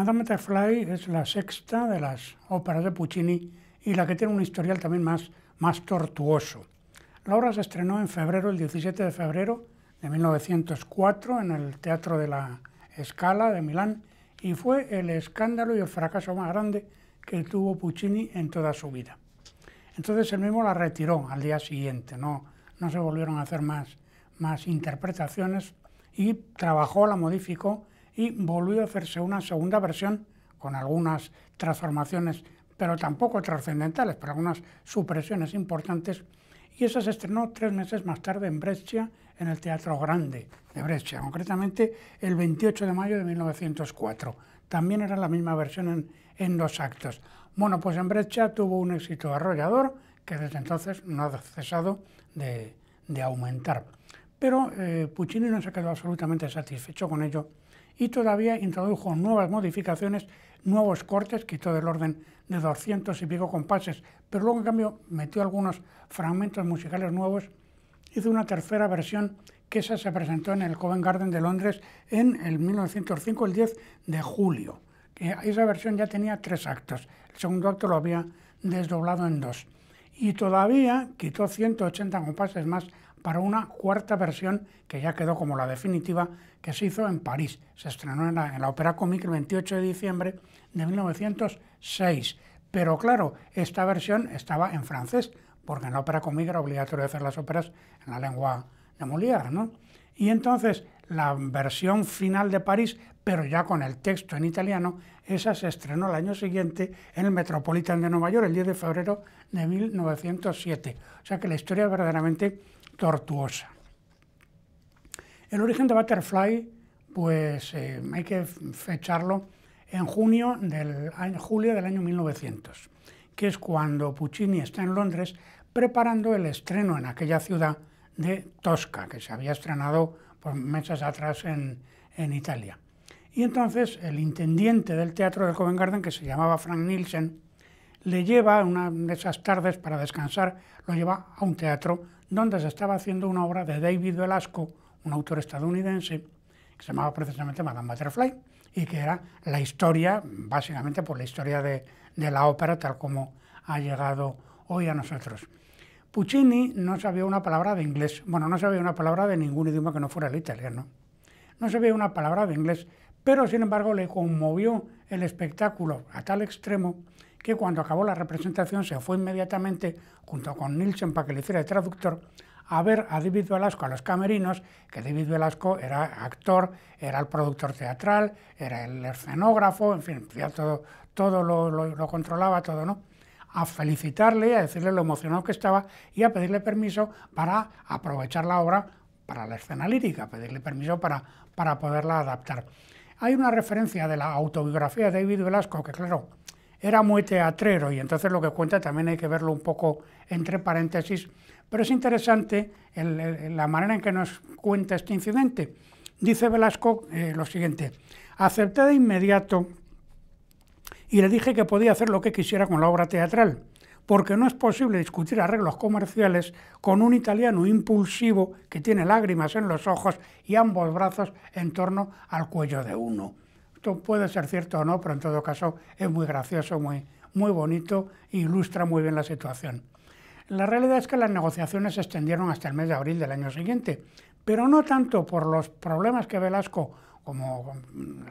Madame Butterfly es la sexta de las óperas de Puccini y la que tiene un historial también más, más tortuoso. La obra se estrenó en febrero, el 17 de febrero de 1904, en el Teatro de la Scala de Milán, y fue el escándalo y el fracaso más grande que tuvo Puccini en toda su vida. Entonces él mismo la retiró al día siguiente, no, no se volvieron a hacer más, más interpretaciones y trabajó, la modificó y volvió a hacerse una segunda versión con algunas transformaciones, pero tampoco trascendentales, pero algunas supresiones importantes. Y esa se estrenó tres meses más tarde en Brescia, en el Teatro Grande de Brescia, concretamente el 28 de mayo de 1904. También era la misma versión en, en dos actos. Bueno, pues en Brescia tuvo un éxito arrollador que desde entonces no ha cesado de, de aumentar. Pero eh, Puccini no se quedó absolutamente satisfecho con ello y todavía introdujo nuevas modificaciones, nuevos cortes, quitó del orden de 200 y pico compases, pero luego en cambio metió algunos fragmentos musicales nuevos, hizo una tercera versión que esa se presentó en el Covent Garden de Londres en el 1905, el 10 de julio. Esa versión ya tenía tres actos, el segundo acto lo había desdoblado en dos. Y todavía quitó 180 compases más para una cuarta versión que ya quedó como la definitiva, que se hizo en París. Se estrenó en la, Ópera Comique el 28 de diciembre de 1906. Pero claro, esta versión estaba en francés, porque en la Ópera Comique era obligatorio hacer las óperas en la lengua de Molière, ¿no? Y entonces la versión final de París, pero ya con el texto en italiano, esa se estrenó el año siguiente en el Metropolitan de Nueva York, el 10 de febrero de 1907. O sea que la historia verdaderamente tortuosa. El origen de Butterfly, pues eh, hay que fecharlo en junio del julio del año 1900, que es cuando Puccini está en Londres preparando el estreno en aquella ciudad de Tosca, que se había estrenado por meses atrás en, en Italia. Y entonces el intendiente del teatro de Covent Garden, que se llamaba Frank Nielsen, le lleva una de esas tardes para descansar, lo lleva a un teatro donde se estaba haciendo una obra de David Velasco, un autor estadounidense, que se llamaba precisamente Madame Butterfly, y que era la historia, básicamente por la historia de, de la ópera tal como ha llegado hoy a nosotros. Puccini no sabía una palabra de inglés, bueno, no sabía una palabra de ningún idioma que no fuera el italiano. No sabía una palabra de inglés, pero sin embargo le conmovió el espectáculo a tal extremo que cuando acabó la representación se fue inmediatamente, junto con Nielsen para que le hiciera de traductor, a ver a David Velasco a los camerinos, que David Velasco era actor, era el productor teatral, era el escenógrafo, en fin, ya todo, todo lo, lo, controlaba, todo, ¿no? A felicitarle, a decirle lo emocionado que estaba y a pedirle permiso para aprovechar la obra para la escena lírica, pedirle permiso para, para poderla adaptar. Hay una referencia de la autobiografía de David Velasco que, claro, era muy teatrero y entonces lo que cuenta también hay que verlo un poco entre paréntesis, pero es interesante la manera en que nos cuenta este incidente. Dice Velasco eh, lo siguiente, acepté de inmediato y le dije que podía hacer lo que quisiera con la obra teatral, porque no es posible discutir arreglos comerciales con un italiano impulsivo que tiene lágrimas en los ojos y ambos brazos en torno al cuello de uno. Esto puede ser cierto o no, pero en todo caso es muy gracioso, muy, muy bonito ilustra muy bien la situación. La realidad es que las negociaciones se extendieron hasta el mes de abril del año siguiente, pero no tanto por los problemas que Velasco, como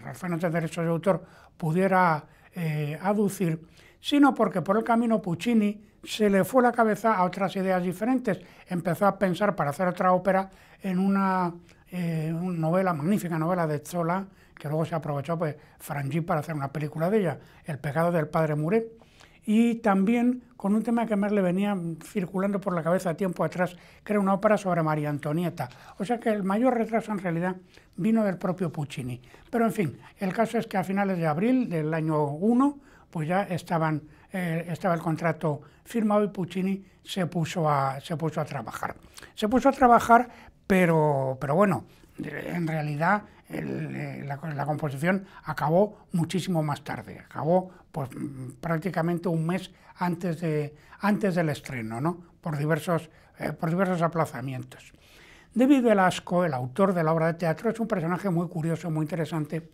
razones de derechos de autor, pudiera eh, aducir, sino porque por el camino Puccini se le fue la cabeza a otras ideas diferentes. Empezó a pensar para hacer otra ópera en una, eh, una novela, magnífica novela de Zola, que luego se aprovechó pues, Frangi para hacer una película de ella, El pecado del padre Muret, y también con un tema que más le venía circulando por la cabeza tiempo atrás, que era una ópera sobre María Antonieta. O sea que el mayor retraso en realidad vino del propio Puccini. Pero en fin, el caso es que a finales de abril del año 1, pues ya estaban, eh, estaba el contrato firmado y Puccini se puso a, se puso a trabajar. Se puso a trabajar, pero, pero bueno, en realidad eh, la, composición acabó muchísimo más tarde, acabó pues, prácticamente un mes antes, de, antes del estreno, ¿no? por, diversos, eh, por diversos aplazamientos. David Velasco, el autor de la obra de teatro, es un personaje muy curioso, muy interesante,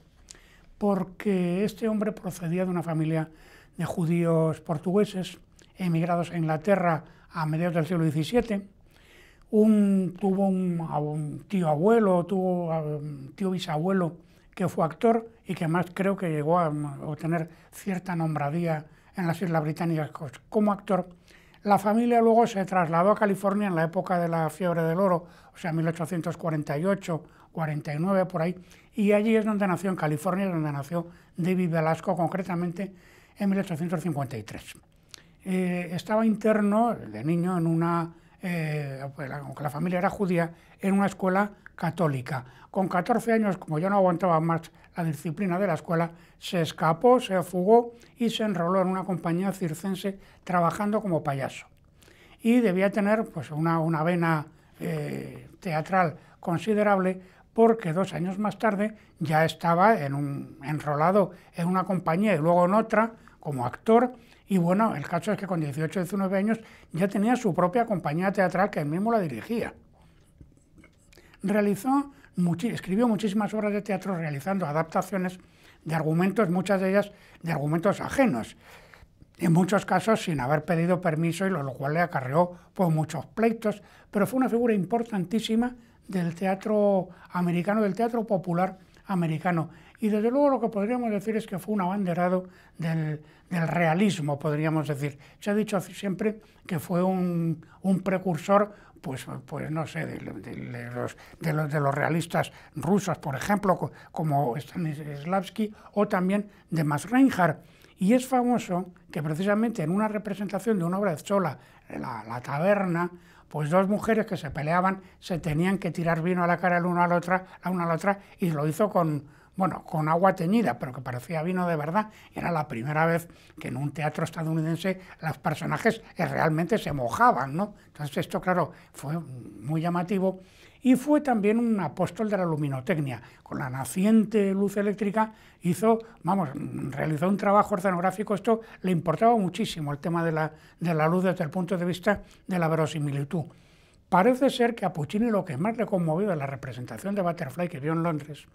porque este hombre procedía de una familia de judíos portugueses emigrados a Inglaterra a mediados del siglo XVII. Un, tuvo un, tío abuelo, tuvo un tío bisabuelo que fue actor y que más creo que llegó a obtener cierta nombradía en las Islas Británicas como actor. La familia luego se trasladó a California en la época de la fiebre del oro, o sea, 1848, 49 por ahí, y allí es donde nació, en California, donde nació David Velasco, concretamente en 1853. Eh, estaba interno de niño en una, eh, pues, aunque la familia era judía, en una escuela católica. Con 14 años, como ya no aguantaba más la disciplina de la escuela, se escapó, se fugó y se enroló en una compañía circense trabajando como payaso. Y debía tener pues, una, una vena eh, teatral considerable porque dos años más tarde ya estaba en un, enrolado en una compañía y luego en otra como actor. Y bueno, el caso es que con 18 19 años ya tenía su propia compañía teatral que él mismo la dirigía. Realizó, escribió muchísimas obras de teatro realizando adaptaciones de argumentos, muchas de ellas de argumentos ajenos, en muchos casos sin haber pedido permiso y lo, cual le acarreó por pues, muchos pleitos, pero fue una figura importantísima del teatro americano, del teatro popular americano. Y desde luego lo que podríamos decir es que fue un abanderado del, realismo, podríamos decir. Se ha dicho siempre que fue un, precursor pues, pues no sé, de, los, de, los, de, los, realistas rusos, por ejemplo, como Stanislavski, o también de Max Reinhardt. Y es famoso que precisamente en una representación de una obra de Zola, la, la taberna, pues dos mujeres que se peleaban se tenían que tirar vino a la cara la una a la otra, la una a la otra, y lo hizo con, bueno, con agua teñida, pero que parecía vino de verdad. Era la primera vez que en un teatro estadounidense los personajes realmente se mojaban, ¿no? Entonces esto, claro, fue muy llamativo y fue también un apóstol de la luminotecnia. Con la naciente luz eléctrica hizo, vamos, realizó un trabajo escenográfico, esto le importaba muchísimo el tema de la, de la luz desde el punto de vista de la verosimilitud. Parece ser que a Puccini lo que más le conmovió de la representación de Butterfly que vio en Londres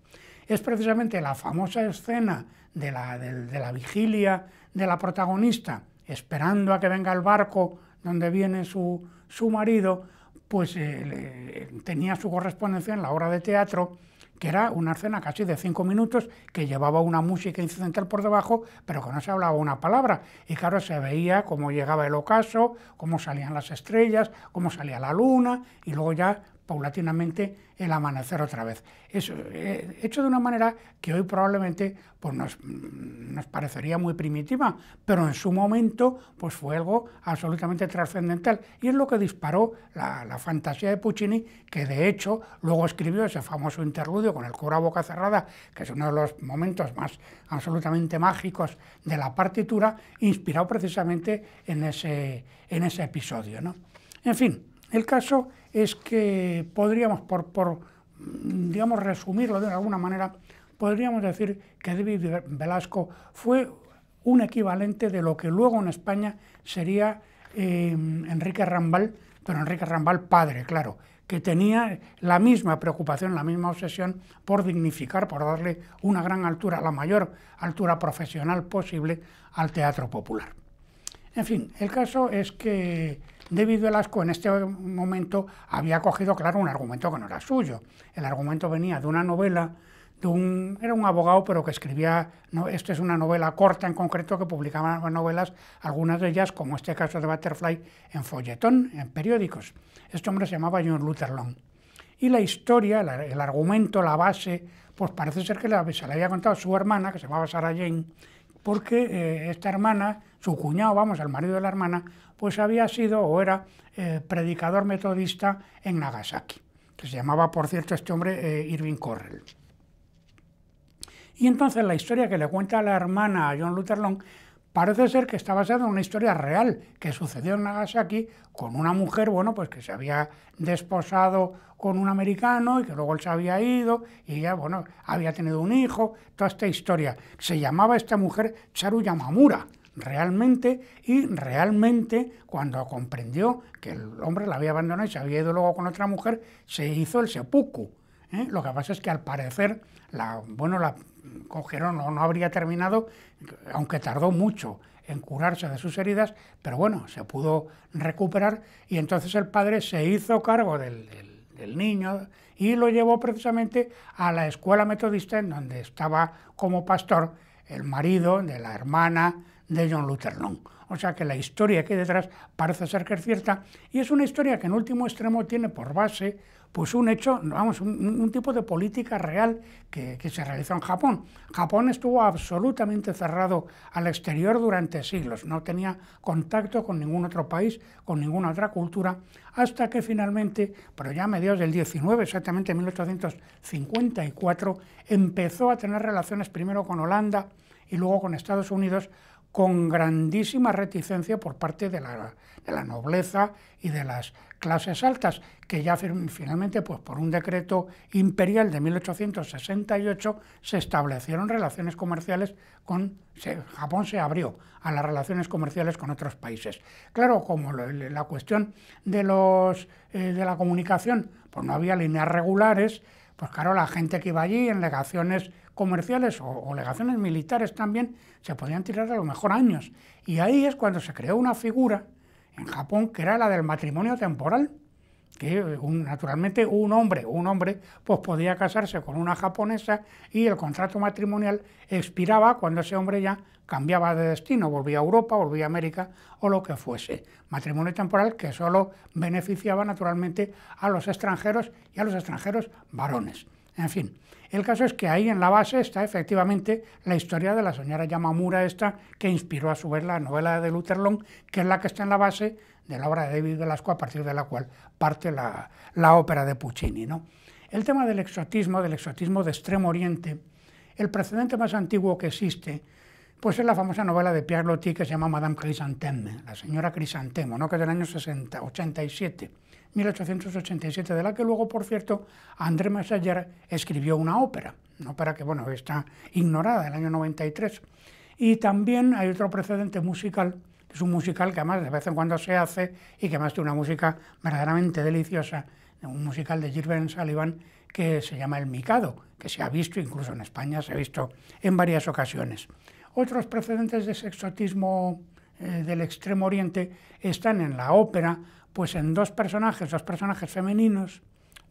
es precisamente la famosa escena de la, vigilia de la protagonista, esperando a que venga el barco donde viene su, su marido, pues eh, tenía su correspondencia en la obra de teatro, que era una escena casi de cinco minutos, que llevaba una música incidental por debajo, pero que no se hablaba una palabra. Y claro, se veía cómo llegaba el ocaso, cómo salían las estrellas, cómo salía la luna, y luego ya paulatinamente el amanecer otra vez. Eh, hecho de una manera que hoy probablemente pues nos, nos, parecería muy primitiva, pero en su momento pues fue algo absolutamente trascendental y es lo que disparó la, la, fantasía de Puccini, que de hecho luego escribió ese famoso interludio con el cura boca cerrada, que es uno de los momentos más absolutamente mágicos de la partitura, inspirado precisamente en ese, en ese episodio. ¿no? En fin, el caso es que podríamos, por, digamos, resumirlo de alguna manera, podríamos decir que David Velasco fue un equivalente de lo que luego en España sería eh, Enrique Rambal, pero Enrique Rambal padre, claro, que tenía la misma preocupación, la misma obsesión por dignificar, por darle una gran altura, la mayor altura profesional posible al teatro popular. En fin, el caso es que David Velasco en este momento había cogido, claro, un argumento que no era suyo. El argumento venía de una novela, de un, era un abogado, pero que escribía, no, esta es una novela corta en concreto, que publicaba novelas, algunas de ellas, como este caso de Butterfly, en folletón, en periódicos. Este hombre se llamaba John Luther Long. Y la historia, el argumento, la base, pues parece ser que se le había contado su hermana, que se llamaba Sarah Jane, porque eh, esta hermana, su cuñado, vamos, el marido de la hermana, pues había sido o era eh, predicador metodista en Nagasaki, que se llamaba, por cierto, este hombre eh, Irving Correll. Y entonces la historia que le cuenta la hermana a John Luther Long parece ser que está basada en una historia real que sucedió en Nagasaki con una mujer, bueno, pues que se había desposado con un americano y que luego él se había ido y ella, bueno, había tenido un hijo, toda esta historia. Se llamaba esta mujer Charu Yamamura, realmente y realmente cuando comprendió que el hombre la había abandonado y se había ido luego con otra mujer, se hizo el seppuku. ¿eh? Lo que pasa es que al parecer, la, bueno, la cogieron o no habría terminado, aunque tardó mucho en curarse de sus heridas, pero bueno, se pudo recuperar y entonces el padre se hizo cargo del, del niño y lo llevó precisamente a la escuela metodista en donde estaba como pastor el marido de la hermana de John Luther Long. O sea que la historia que hay detrás parece ser que es cierta y es una historia que en último extremo tiene por base pues un hecho, vamos, un, tipo de política real que, se realizó en Japón. Japón estuvo absolutamente cerrado al exterior durante siglos, no tenía contacto con ningún otro país, con ninguna otra cultura, hasta que finalmente, pero ya a mediados del 19, exactamente en 1854, empezó a tener relaciones primero con Holanda y luego con Estados Unidos con grandísima reticencia por parte de la, de la, nobleza y de las clases altas, que ya finalmente, pues por un decreto imperial de 1868, se establecieron relaciones comerciales con... Japón se abrió a las relaciones comerciales con otros países. Claro, como la cuestión de, los, eh, de la comunicación, pues no había líneas regulares, pues claro, la gente que iba allí en legaciones comerciales o, legaciones militares también se podían tirar a lo mejor años. Y ahí es cuando se creó una figura en Japón que era la del matrimonio temporal, que naturalmente un hombre, un hombre, pues podía casarse con una japonesa y el contrato matrimonial expiraba cuando ese hombre ya cambiaba de destino, volvía a Europa, volvía a América o lo que fuese. Matrimonio temporal que solo beneficiaba naturalmente a los extranjeros y a los extranjeros varones. En fin, el caso es que ahí en la base está efectivamente la historia de la señora Yamamura esta, que inspiró a su vez la novela de Luther Long, que es la que está en la base de la obra de David Velasco, a partir de la cual parte la, ópera de Puccini. ¿no? El tema del exotismo, del exotismo de Extremo Oriente, el precedente más antiguo que existe, pues es la famosa novela de Pierre Loti que se llama Madame Chrysanthème, la señora Crisantemo, ¿no? que es del año 60, 87. 1887, de la que luego, por cierto, André Massager escribió una ópera, una ópera que, bueno, está ignorada, del año 93. Y también hay otro precedente musical, que es un musical que además de vez en cuando se hace y que además tiene una música verdaderamente deliciosa, un musical de Gilbert Sullivan que se llama El Mikado, que se ha visto, incluso en España se ha visto en varias ocasiones. Otros precedentes de sexotismo eh, del Extremo Oriente están en la ópera, pues en dos personajes, dos personajes femeninos,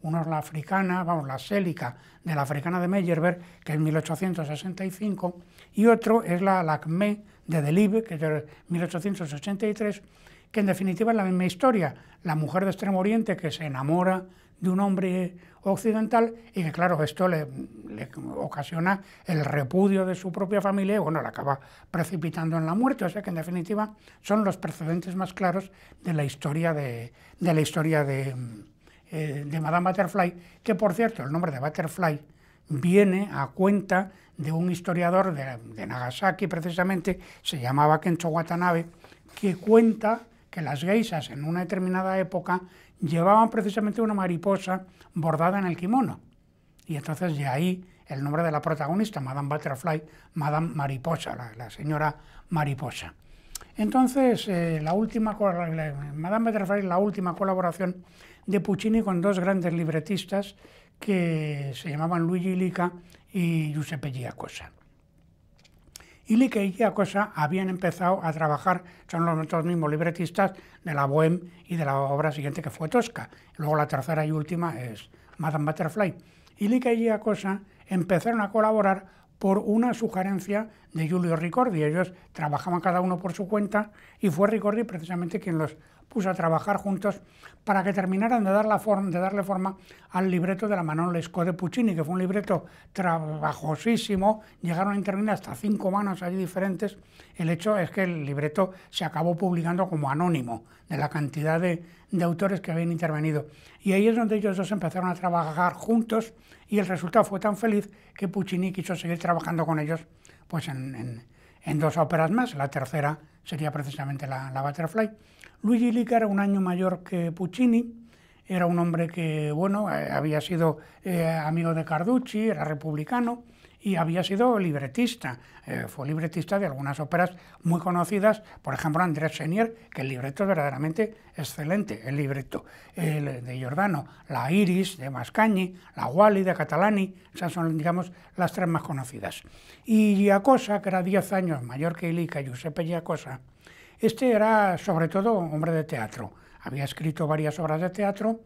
uno es la africana, vamos, la sélica de la africana de Meyerbeer, que es 1865, y otro es la Lacmé de Delibes, que es de 1883, que en definitiva es la misma historia, la mujer de Extremo Oriente que se enamora de un hombre occidental y que claro, esto le, ocasiona el repudio de su propia familia bueno, la acaba precipitando en la muerte, o sea que en definitiva son los precedentes más claros de la historia de, la historia de, eh, de Madame Butterfly, que por cierto el nombre de Butterfly viene a cuenta de un historiador de, de Nagasaki precisamente, se llamaba Kencho Watanabe, que cuenta que las geisas en una determinada época llevaban precisamente una mariposa bordada en el kimono. Y entonces de ahí el nombre de la protagonista, Madame Butterfly, Madame Mariposa, la, señora Mariposa. Entonces, eh, la última, Madame Butterfly la última colaboración de Puccini con dos grandes libretistas que se llamaban Luigi Lica y Giuseppe Giacosa y Lique y Giacosa habían empezado a trabajar, son los mismos libretistas de la Bohème y de la obra siguiente que fue Tosca. Luego la tercera y última es Madame Butterfly. Y Lique y Giacosa empezaron a colaborar por una sugerencia de Giulio Ricordi. Ellos trabajaban cada uno por su cuenta y fue Ricordi precisamente quien los puso a trabajar juntos para que terminaran de, dar la forma, de darle forma al libreto de la Manon Lescaut de Puccini, que fue un libreto trabajosísimo, llegaron a intervenir hasta cinco manos allí diferentes. El hecho es que el libreto se acabó publicando como anónimo de la cantidad de, autores que habían intervenido. Y ahí es donde ellos dos empezaron a trabajar juntos y el resultado fue tan feliz que Puccini quiso seguir trabajando con ellos pues en, dos óperas más. La tercera sería precisamente la Butterfly. Luigi Lica era un año mayor que Puccini, era un hombre que, bueno, eh, había sido eh, amigo de Carducci, era republicano y había sido libretista. Eh, fue libretista de algunas óperas muy conocidas, por ejemplo, Andrés Chenier, que el libreto es verdaderamente excelente, el libreto de Giordano, la Iris de Mascagni, la Wally de Catalani, esas son, digamos, las tres más conocidas. Y Giacosa, que era 10 años mayor que Ilica, Giuseppe Giacosa, este era sobre todo hombre de teatro había escrito varias obras de teatro,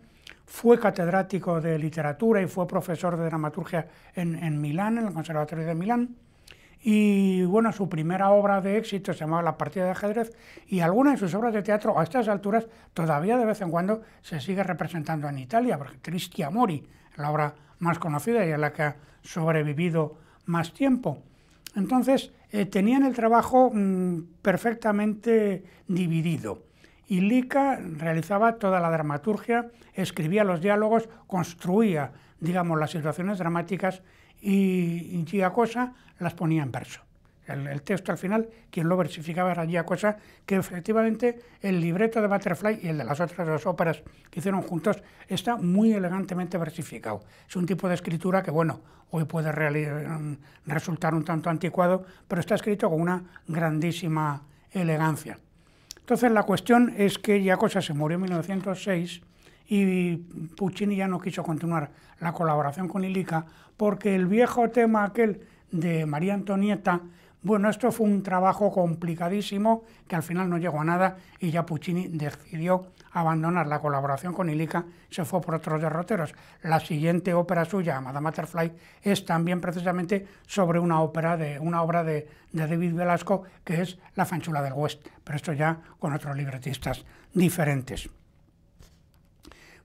fue catedrático de literatura y fue profesor de dramaturgia en, Milán, en el Conservatorio de Milán. Y bueno, su primera obra de éxito se llamaba La partida de ajedrez y algunas de sus obras de teatro a estas alturas todavía de vez en cuando se sigue representando en Italia, porque Tristi Amori, la obra más conocida y en la que ha sobrevivido más tiempo. Entonces, eh, tenían el trabajo mm, perfectamente dividido y Lica realizaba toda la dramaturgia, escribía los diálogos, construía, digamos, las situaciones dramáticas y Giacosa las ponía en verso. El, texto al final, quien lo versificaba era Giacosa, que efectivamente el libreto de Butterfly y el de las otras dos óperas que hicieron juntos está muy elegantemente versificado. Es un tipo de escritura que, bueno, hoy puede resultar un tanto anticuado, pero está escrito con una grandísima elegancia. Entonces la cuestión es que Giacosa se murió en 1906 y Puccini ya no quiso continuar la colaboración con Ilica porque el viejo tema aquel de María Antonieta, bueno, esto fue un trabajo complicadísimo que al final no llegó a nada y ya Puccini decidió abandonar la colaboración con Ilica, se fue por otros derroteros. La siguiente ópera suya, Madame Butterfly, es también precisamente sobre una ópera de una obra de, de David Velasco que es La Fanchula del West, pero esto ya con otros libretistas diferentes.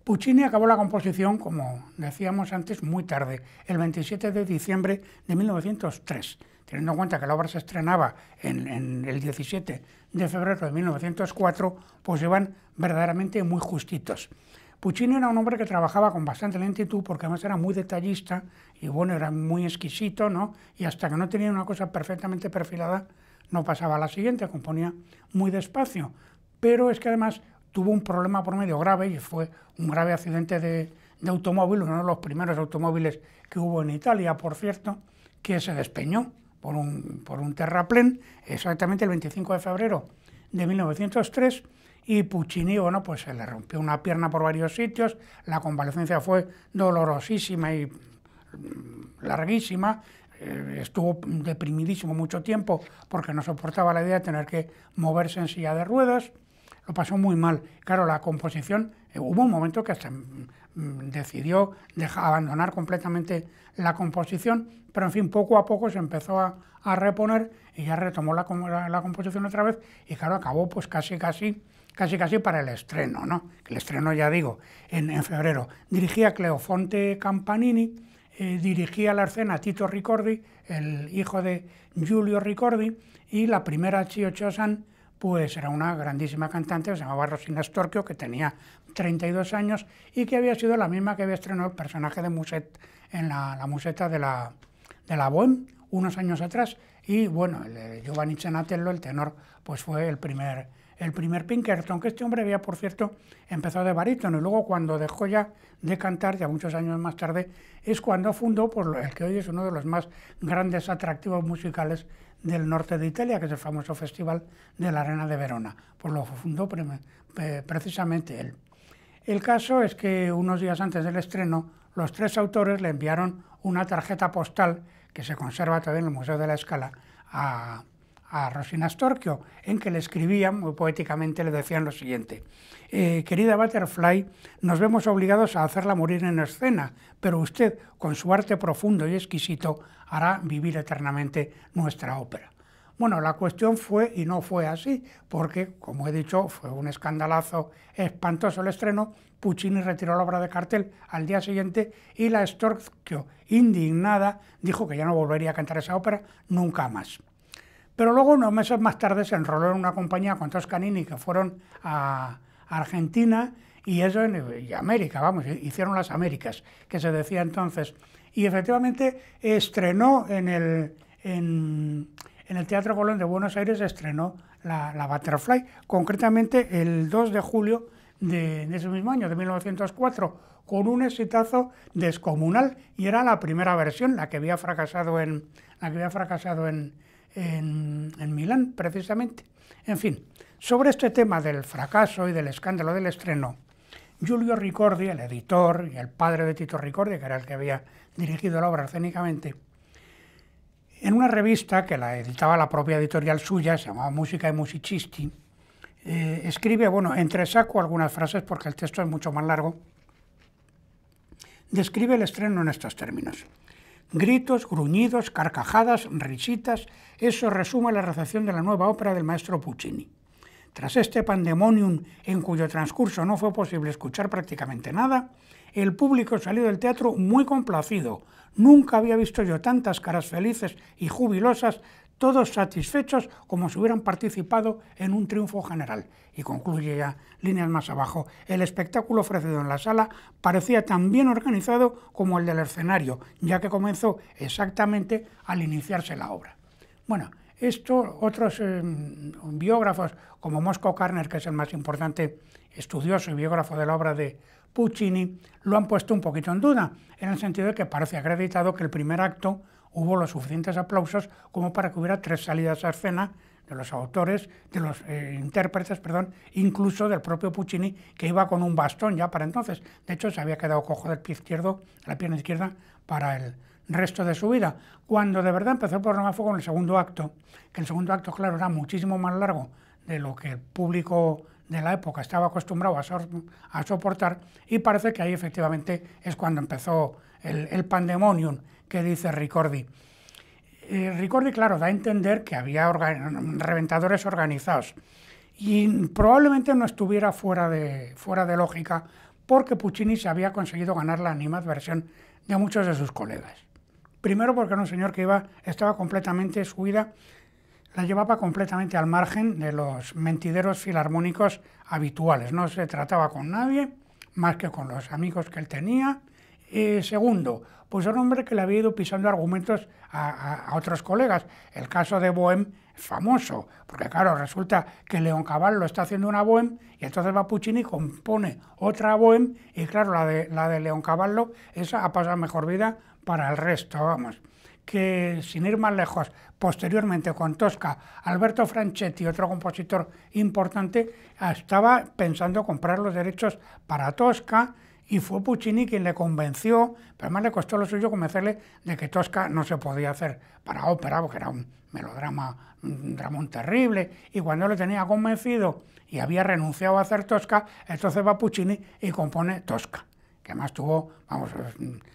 Puccini acabó la composición, como decíamos antes, muy tarde, el 27 de diciembre de 1903 teniendo en cuenta que la obra se estrenaba en, el 17 de febrero de 1904, pues iban verdaderamente muy justitos. Puccini era un hombre que trabajaba con bastante lentitud porque además era muy detallista y bueno, era muy exquisito, ¿no? Y hasta que no tenía una cosa perfectamente perfilada, no pasaba a la siguiente, componía muy despacio. Pero es que además tuvo un problema por medio grave y fue un grave accidente de, de automóvil, uno de los primeros automóviles que hubo en Italia, por cierto, que se despeñó por un, por un terraplén, exactamente el 25 de febrero de 1903, y Puccini, bueno, pues se le rompió una pierna por varios sitios, la convalecencia fue dolorosísima y mm, larguísima, eh, estuvo deprimidísimo mucho tiempo porque no soportaba la idea de tener que moverse en silla de ruedas, lo pasó muy mal. Claro, la composición, eh, hubo un momento que hasta mm, decidió dejar, abandonar completamente la composición, pero en fin, poco a poco se empezó a, reponer y ya retomó la, la, composición otra vez y claro, acabó pues casi, casi, casi, casi para el estreno, ¿no? El estreno, ya digo, en, en febrero. Dirigía Cleofonte Campanini, eh, dirigía la escena Tito Ricordi, el hijo de Giulio Ricordi, y la primera Chio Chosan, pues era una grandísima cantante, se llamaba Rosina Storchio, que tenía 32 años y que había sido la misma que había estrenado el personaje de Muset en la, la museta de la, de la Bohème unos años atrás. Y bueno, Giovanni Cenatello, el tenor, pues fue el primer, el primer Pinkerton, que este hombre había, por cierto, empezado de barítono. Y luego cuando dejó ya de cantar, ya muchos años más tarde, es cuando fundó por el que hoy es uno de los más grandes atractivos musicales del norte de Italia, que es el famoso Festival de la Arena de Verona. Pues lo fundó precisamente él. El caso es que unos días antes del estreno, los tres autores le enviaron una tarjeta postal que se conserva todavía en el Museo de la Escala, a, Rosina Storchio, en que le escribían, muy poéticamente le decían lo siguiente, eh, querida Butterfly, nos vemos obligados a hacerla morir en escena, pero usted, con su arte profundo y exquisito, hará vivir eternamente nuestra ópera. Bueno, la cuestión fue, y no fue así, porque, como he dicho, fue un escandalazo espantoso el estreno, Puccini retiró la obra de cartel al día siguiente y la Storchio, indignada, dijo que ya no volvería a cantar esa ópera nunca más. Pero luego, unos meses más tarde, se enroló en una compañía con Toscanini que fueron a Argentina y eso en América, vamos, hicieron las Américas, que se decía entonces. Y efectivamente estrenó en el, en, en el Teatro Colón de Buenos Aires estrenó la, Butterfly, concretamente el 2 de julio de, ese mismo año, de 1904, con un exitazo descomunal y era la primera versión, la que había fracasado en, la que había fracasado en, en, Milán, precisamente. En fin, sobre este tema del fracaso y del escándalo del estreno, Giulio Ricordi, el editor y el padre de Tito Ricordi, que era el que había dirigido la obra escénicamente, en una revista que la editaba la propia editorial suya, se llamaba Música y Musicisti, eh, escribe, bueno, entre saco algunas frases porque el texto es mucho más largo, describe el estreno en estos términos. Gritos, gruñidos, carcajadas, risitas, eso resume la recepción de la nueva ópera del maestro Puccini. Tras este pandemonium en cuyo transcurso no fue posible escuchar prácticamente nada, el público salió del teatro muy complacido. Nunca había visto yo tantas caras felices y jubilosas, todos satisfechos como si hubieran participado en un triunfo general. Y concluye ya líneas más abajo, el espectáculo ofrecido en la sala parecía tan bien organizado como el del escenario, ya que comenzó exactamente al iniciarse la obra. Bueno, esto otros eh, biógrafos como Moscow Karner, que es el más importante estudioso y biógrafo de la obra de Puccini, lo han puesto un poquito en duda, en el sentido de que parece acreditado que el primer acto hubo los suficientes aplausos como para que hubiera tres salidas a escena de los autores, de los eh, intérpretes, perdón, incluso del propio Puccini, que iba con un bastón ya para entonces. De hecho, se había quedado cojo del pie izquierdo, la pierna izquierda, para el resto de su vida. Cuando de verdad empezó el programa fue con el segundo acto, que el segundo acto, claro, era muchísimo más largo de lo que el público de la época estaba acostumbrado a, soportar y parece que ahí efectivamente es cuando empezó el, pandemonium que dice Ricordi. Eh, Ricordi, claro, da a entender que había reventadores organizados y probablemente no estuviera fuera de, fuera de lógica porque Puccini se había conseguido ganar la animadversión de muchos de sus colegas. Primero porque era un señor que iba, estaba completamente, su vida la llevaba completamente al margen de los mentideros filarmónicos habituales. No se trataba con nadie más que con los amigos que él tenía. Segundo, pues era un hombre que le había ido pisando argumentos a, otros colegas. El caso de Bohem es famoso, porque claro, resulta que León Cavallo está haciendo una Bohem y entonces va Puccini compone otra Bohem y claro, la de, la de León Cavallo, esa ha pasado mejor vida para el resto, vamos. Que, sin ir más lejos, posteriormente con Tosca, Alberto Franchetti, otro compositor importante, estaba pensando comprar los derechos para Tosca y fue Puccini quien le convenció, pero además le costó lo suyo convencerle de que Tosca no se podía hacer para ópera, porque era un melodrama, un dramón terrible, y cuando lo tenía convencido y había renunciado a hacer Tosca, entonces va Puccini y compone Tosca además tuvo, vamos,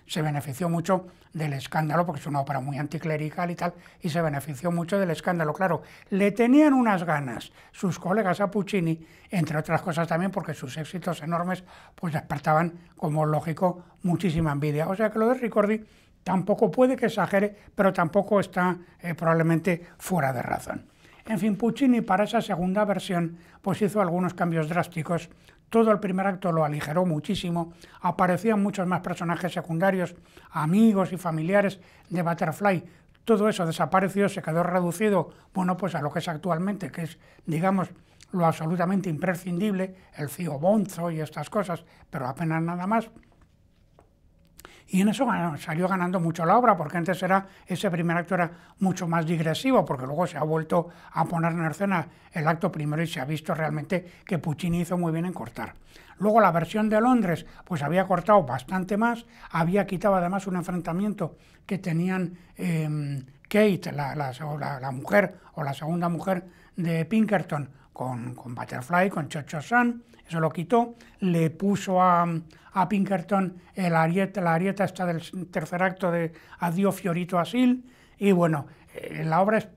se benefició mucho del escándalo, porque es una ópera muy anticlerical y tal, y se benefició mucho del escándalo. Claro, le tenían unas ganas sus colegas a Puccini, entre otras cosas también porque sus éxitos enormes pues despertaban, como lógico, muchísima envidia. O sea que lo de Ricordi tampoco puede que exagere, pero tampoco está eh, probablemente fuera de razón. En fin, Puccini para esa segunda versión pues hizo algunos cambios drásticos todo el primer acto lo aligeró muchísimo, aparecían muchos más personajes secundarios, amigos y familiares de Butterfly. Todo eso desapareció, se quedó reducido, bueno, pues a lo que es actualmente, que es, digamos, lo absolutamente imprescindible, el Cío Bonzo y estas cosas, pero apenas nada más. Y en eso salió ganando mucho la obra, porque antes era ese primer acto era mucho más digresivo, porque luego se ha vuelto a poner en escena el acto primero y se ha visto realmente que Puccini hizo muy bien en cortar. Luego la versión de Londres, pues había cortado bastante más, había quitado además un enfrentamiento que tenían em, Kate, la, la, mujer o la segunda mujer de Pinkerton, con, con Butterfly, con Chocho San, eso lo quitó, le puso a, a Pinkerton el arieta, la arieta esta del tercer acto de Adiós Fiorito Asil, y bueno, eh, la obra es,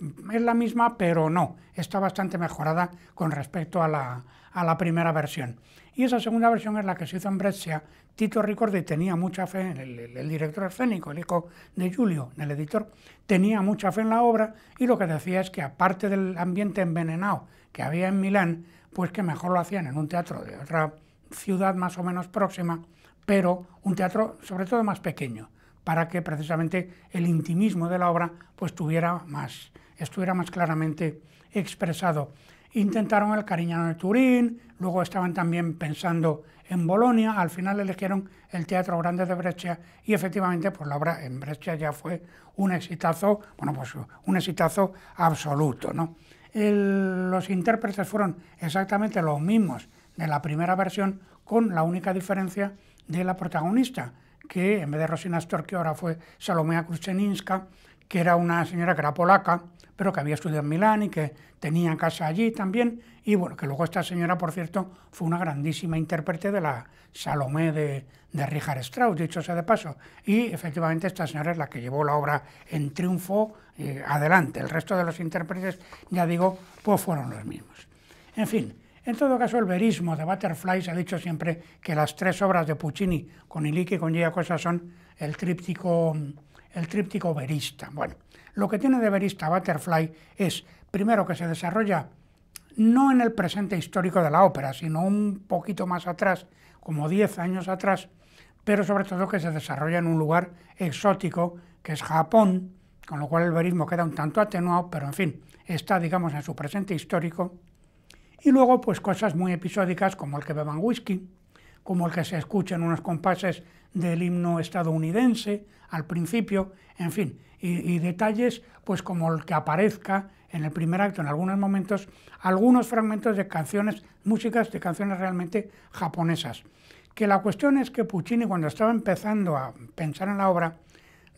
la misma, pero no, está bastante mejorada con respecto a la, a la, primera versión. Y esa segunda versión es la que se hizo en Brescia. Tito Ricordi tenía mucha fe, el, el, el director escénico, el hijo de Julio, el editor, tenía mucha fe en la obra y lo que decía es que aparte del ambiente envenenado que había en Milán, pues que mejor lo hacían en un teatro de otra ciudad más o menos próxima, pero un teatro sobre todo más pequeño, para que precisamente el intimismo de la obra pues tuviera más, estuviera más claramente expresado. Intentaron el Cariñano de Turín, luego estaban también pensando en Bolonia, al final eligieron el Teatro Grande de Brescia y efectivamente pues la obra en Brescia ya fue un exitazo, bueno pues un exitazo absoluto, ¿no? los intérpretes fueron exactamente los mismos de la primera versión con la única diferencia de la protagonista, que en vez de Rosina Storki ahora fue Salomea Kruczeninska, que era una señora que era polaca, pero que había estudiado en Milán y que tenía casa allí también. Y bueno, que luego esta señora, por cierto, fue una grandísima intérprete de la Salomé de, de Richard Strauss, dicho sea de paso. Y efectivamente esta señora es la que llevó la obra en triunfo eh, adelante. El resto de los intérpretes, ya digo, pues fueron los mismos. En fin, en todo caso, el verismo de Butterfly se ha dicho siempre que las tres obras de Puccini con Iliki y con Gia Cosa son el tríptico el tríptico verista. Bueno, lo que tiene de verista Butterfly es, primero, que se desarrolla no en el presente histórico de la ópera, sino un poquito más atrás, como 10 años atrás, pero sobre todo que se desarrolla en un lugar exótico, que es Japón, con lo cual el verismo queda un tanto atenuado, pero en fin, está, digamos, en su presente histórico. Y luego, pues cosas muy episódicas como el que beban whisky, como el que se escucha en unos compases del himno estadounidense al principio, en fin, y, detalles pues como el que aparezca en el primer acto en algunos momentos algunos fragmentos de canciones, músicas de canciones realmente japonesas. Que la cuestión es que Puccini cuando estaba empezando a pensar en la obra,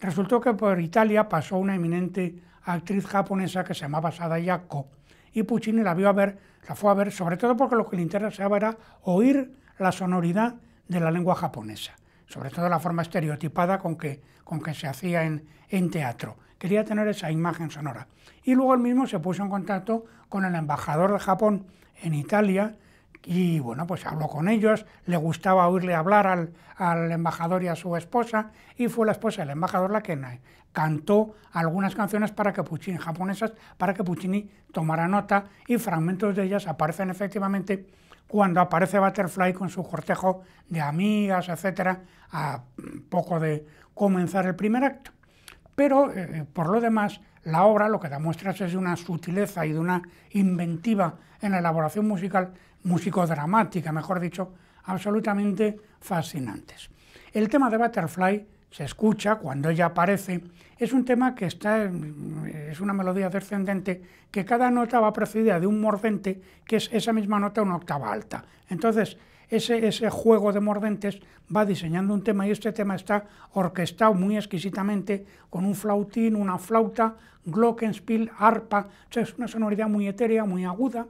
resultó que por Italia pasó una eminente actriz japonesa que se llamaba Sadayako y Puccini la vio a ver, la fue a ver sobre todo porque lo que le interesaba era oír la sonoridad de la lengua japonesa sobre todo la forma estereotipada con que, con que se hacía en, en teatro. Quería tener esa imagen sonora. Y luego él mismo se puso en contacto con el embajador de Japón en Italia y bueno, pues habló con ellos, le gustaba oírle hablar al, al, embajador y a su esposa, y fue la esposa del embajador la que cantó algunas canciones para que Puccini, japonesas, para que Puccini tomara nota, y fragmentos de ellas aparecen efectivamente cuando aparece Butterfly con su cortejo de amigas, etcétera, a poco de comenzar el primer acto. Pero, eh, por lo demás, la obra lo que demuestra es de una sutileza y de una inventiva en la elaboración musical, musicodramática, mejor dicho, absolutamente fascinantes. El tema de Butterfly se escucha cuando ella aparece, es un tema que está, es una melodía descendente, que cada nota va precedida de un mordente, que es esa misma nota una octava alta. Entonces, ese, ese juego de mordentes va diseñando un tema y este tema está orquestado muy exquisitamente con un flautín, una flauta, glockenspiel, arpa, es una sonoridad muy etérea, muy aguda,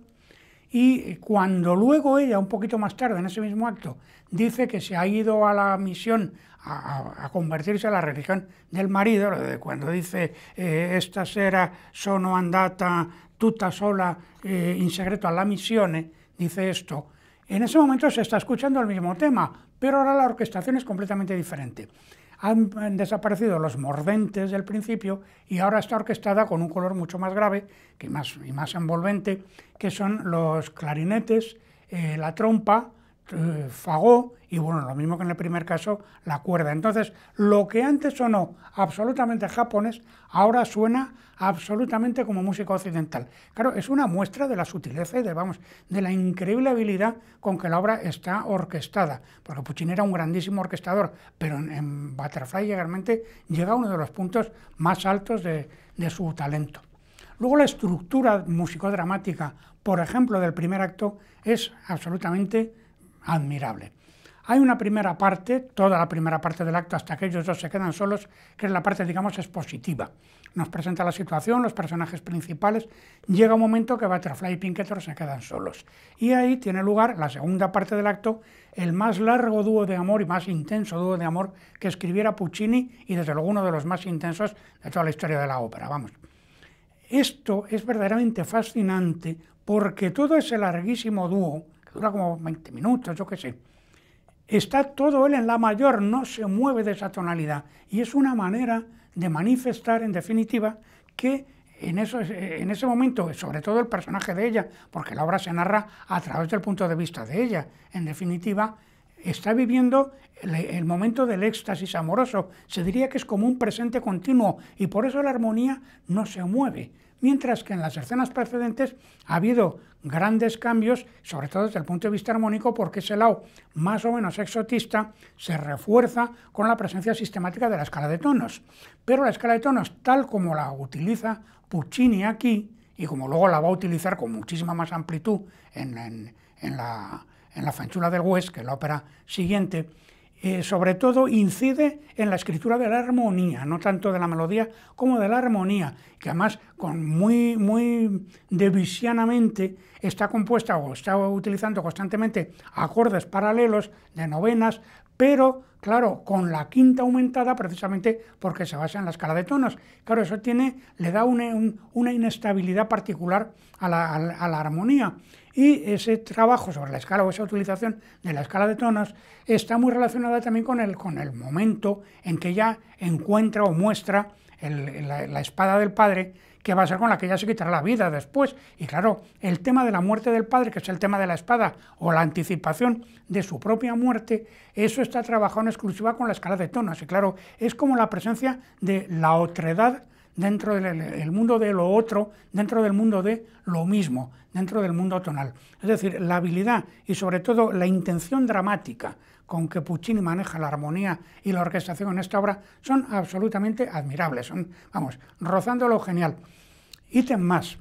y cuando luego ella, un poquito más tarde, en ese mismo acto, dice que se ha ido a la misión a, convertirse a la religión del marido, cuando dice eh, esta sera sono andata tutta sola eh, in segreto alla missione, dice esto, en ese momento se está escuchando el mismo tema, pero ahora la orquestación es completamente diferente. Han, desaparecido los mordentes del principio y ahora está orquestada con un color mucho más grave que más, y más envolvente, que son los clarinetes, eh, la trompa, eh, fagó y bueno, lo mismo que en el primer caso, la cuerda. Entonces, lo que antes sonó absolutamente japonés, ahora suena absolutamente como música occidental. Claro, es una muestra de la sutileza y de, vamos, de la increíble habilidad con que la obra está orquestada, porque Puccini era un grandísimo orquestador, pero en, Butterfly llegarmente llega a uno de los puntos más altos de, de su talento. Luego la estructura musicodramática, por ejemplo, del primer acto, es absolutamente admirable. Hay una primera parte, toda la primera parte del acto hasta que ellos dos se quedan solos, que es la parte, digamos, expositiva. Nos presenta la situación, los personajes principales. Llega un momento que Butterfly y Pinketter se quedan solos. Y ahí tiene lugar la segunda parte del acto, el más largo dúo de amor y más intenso dúo de amor que escribiera Puccini y desde luego uno de los más intensos de toda la historia de la ópera. Vamos. Esto es verdaderamente fascinante porque todo ese larguísimo dúo, dura como 20 minutos, yo qué sé, está todo él en la mayor, no se mueve de esa tonalidad. Y es una manera de manifestar, en definitiva, que en, eso, en ese momento, sobre todo el personaje de ella, porque la obra se narra a través del punto de vista de ella, en definitiva, está viviendo el, momento del éxtasis amoroso. Se diría que es como un presente continuo y por eso la armonía no se mueve. Mientras que en las escenas precedentes ha habido grandes cambios, sobre todo desde el punto de vista armónico, porque ese lado más o menos exotista se refuerza con la presencia sistemática de la escala de tonos. Pero la escala de tonos, tal como la utiliza Puccini aquí, y como luego la va a utilizar con muchísima más amplitud en, en la en la Fanchula del West, que es la ópera siguiente, eh, sobre todo incide en la escritura de la armonía, no tanto de la melodía como de la armonía, que además con muy, muy está compuesta o está utilizando constantemente acordes paralelos de novenas, pero claro, con la quinta aumentada precisamente porque se basa en la escala de tonos. Claro, eso tiene, le da una, una inestabilidad particular a la, a la armonía y ese trabajo sobre la escala o esa utilización de la escala de tonos está muy relacionada también con el, con el momento en que ella encuentra o muestra la, espada del padre que va a ser con la que ella se quitará la vida después. Y claro, el tema de la muerte del padre, que es el tema de la espada, o la anticipación de su propia muerte, eso está trabajado en exclusiva con la escala de tonos. Y claro, es como la presencia de la otredad dentro del mundo de lo otro, dentro del mundo de lo mismo, dentro del mundo tonal. Es decir, la habilidad y sobre todo la intención dramática con que Puccini maneja la armonía y la orquestación en esta obra son absolutamente admirables, son, vamos, rozando lo genial. Ítem más,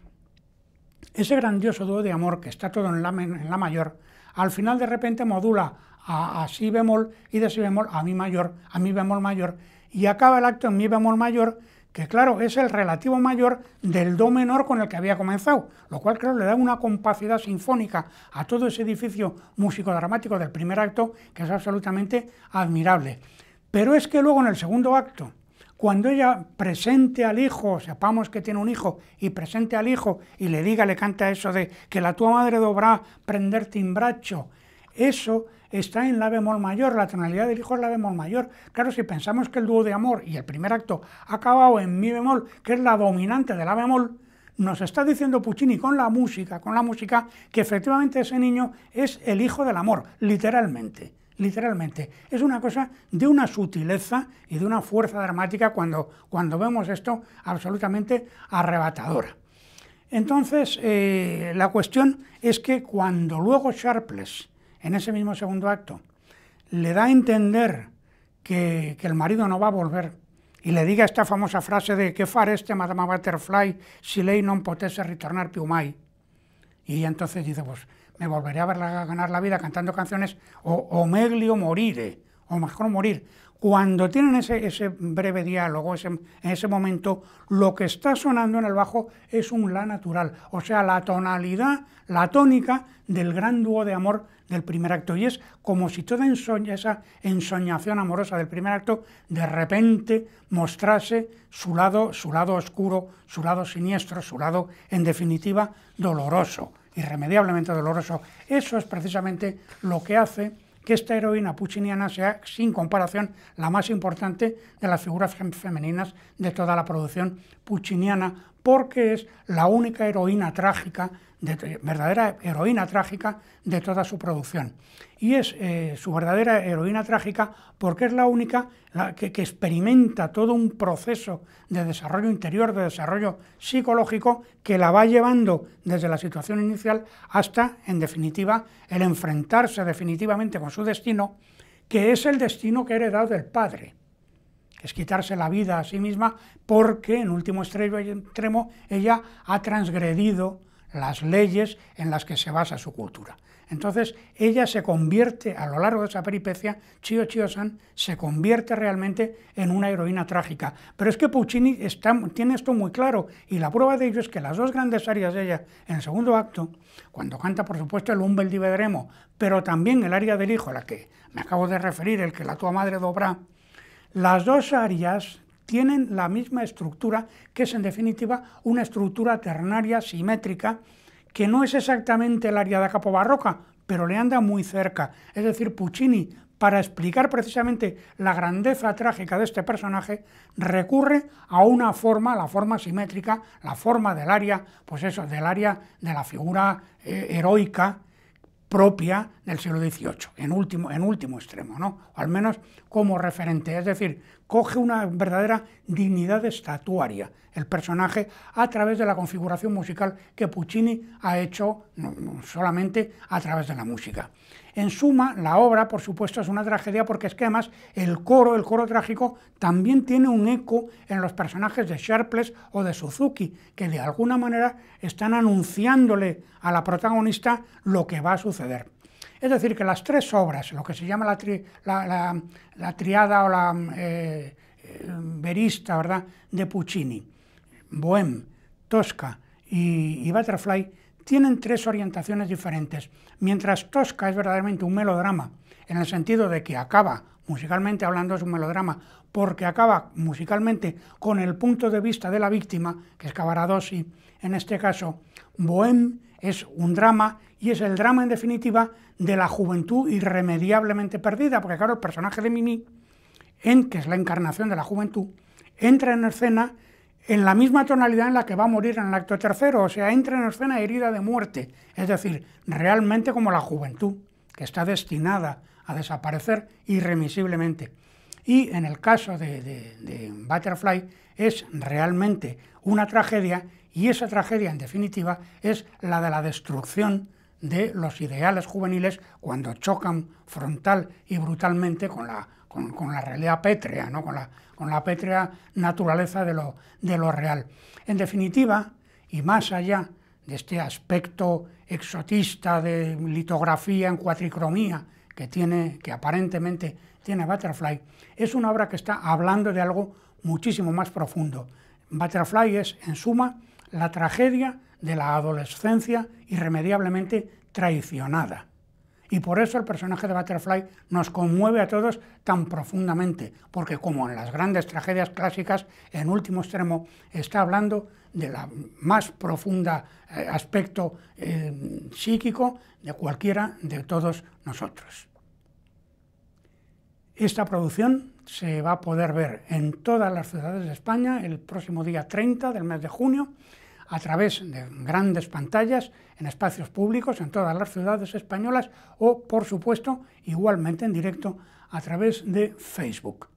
ese grandioso dúo de amor que está todo en la, mayor, al final de repente modula a, a si bemol y de si bemol a mi mayor, a mi bemol mayor, y acaba el acto en mi bemol mayor que claro, es el relativo mayor del do menor con el que había comenzado, lo cual claro le da una compacidad sinfónica a todo ese edificio músico-dramático del primer acto que es absolutamente admirable. Pero es que luego en el segundo acto, cuando ella presente al hijo, sepamos que tiene un hijo, y presente al hijo y le diga, le canta eso de que la tua madre dobrá prender timbracho, eso está en la bemol mayor, la tonalidad del hijo es la bemol mayor. Claro, si pensamos que el dúo de amor y el primer acto ha acabado en mi bemol, que es la dominante de la bemol, nos está diciendo Puccini con la música, con la música, que efectivamente ese niño es el hijo del amor, literalmente. Literalmente. Es una cosa de una sutileza y de una fuerza dramática cuando, cuando vemos esto absolutamente arrebatadora. Entonces, eh, la cuestión es que cuando luego Sharpless en ese mismo segundo acto, le da a entender que, el marido no va a volver y le diga esta famosa frase de que fareste Madame Butterfly si lei non potesse ritornar più mai. Y entonces dice, pues me volveré a ver a ganar la vida cantando canciones o, o meglio morire, o mejor morir. Cuando tienen ese, ese breve diálogo, ese, en ese momento, lo que está sonando en el bajo es un la natural, o sea, la tonalidad, la tónica del gran dúo de amor del primer acto. Y es como si toda esa ensoñación amorosa del primer acto de repente mostrase su lado, su lado oscuro, su lado siniestro, su lado, en definitiva, doloroso, irremediablemente doloroso. Eso es precisamente lo que hace que esta heroína pucciniana sea, sin comparación, la más importante de las figuras femeninas de toda la producción pucciniana, porque es la única heroína trágica verdadera heroína trágica de toda su producción. Y es eh, su verdadera heroína trágica porque es la única que, que, experimenta todo un proceso de desarrollo interior, de desarrollo psicológico, que la va llevando desde la situación inicial hasta, en definitiva, el enfrentarse definitivamente con su destino, que es el destino que ha heredado del padre es quitarse la vida a sí misma porque en último extremo ella ha transgredido las leyes en las que se basa su cultura. Entonces, ella se convierte, a lo largo de esa peripecia, Chio Chio-san se convierte realmente en una heroína trágica. Pero es que Puccini tiene esto muy claro, y la prueba de ello es que las dos grandes áreas de ella, en el segundo acto, cuando canta, por supuesto, el Umbel di Vedremo, pero también el área del hijo, la que me acabo de referir, el que la tua madre dobra, las dos áreas tienen la misma estructura, que es en definitiva una estructura ternaria simétrica, que no es exactamente el área de capo barroca, pero le anda muy cerca. Es decir, Puccini, para explicar precisamente la grandeza trágica de este personaje, recurre a una forma, la forma simétrica, la forma del área, pues eso, del área de la figura eh, heroica, propia del siglo XVIII, en último, en último extremo, ¿no? Al menos como referente, es decir, coge una verdadera dignidad estatuaria el personaje a través de la configuración musical que Puccini ha hecho solamente a través de la música. En suma, la obra, por supuesto, es una tragedia porque es que además el coro, el coro trágico, también tiene un eco en los personajes de Sharpless o de Suzuki, que de alguna manera están anunciándole a la protagonista lo que va a suceder. Es decir, que las tres obras, lo que se llama la, triada o la eh, eh, verista ¿verdad? de Puccini, Bohème, Tosca y, Butterfly, tienen tres orientaciones diferentes. Mientras Tosca es verdaderamente un melodrama, en el sentido de que acaba, musicalmente hablando, es un melodrama, porque acaba musicalmente con el punto de vista de la víctima, que es Cavaradossi, en este caso, Bohème es un drama y es el drama en definitiva de la juventud irremediablemente perdida, porque claro, el personaje de Mimi, en, que es la encarnación de la juventud, entra en escena en la misma tonalidad en la que va a morir en el acto tercero, o sea, entra en escena herida de muerte, es decir, realmente como la juventud, que está destinada a desaparecer irremisiblemente. Y en el caso de, de Butterfly es realmente una tragedia y esa tragedia en definitiva es la de la destrucción de los ideales juveniles cuando chocan frontal y brutalmente con la con, la realidad pétrea, ¿no? con, la, con la pétrea naturaleza de lo, de lo real. En definitiva, y más allá de este aspecto exotista de litografía en cuatricromía que, tiene, que aparentemente tiene Butterfly, es una obra que está hablando de algo muchísimo más profundo. Butterfly es, en suma, la tragedia de la adolescencia irremediablemente traicionada. Y por eso el personaje de Butterfly nos conmueve a todos tan profundamente, porque como en las grandes tragedias clásicas, en último extremo está hablando de la más profunda eh, aspecto eh, psíquico de cualquiera de todos nosotros. Esta producción se va a poder ver en todas las ciudades de España el próximo día 30 del mes de junio a través de grandes pantallas en espacios públicos en todas las ciudades españolas o, por supuesto, igualmente en directo a través de Facebook.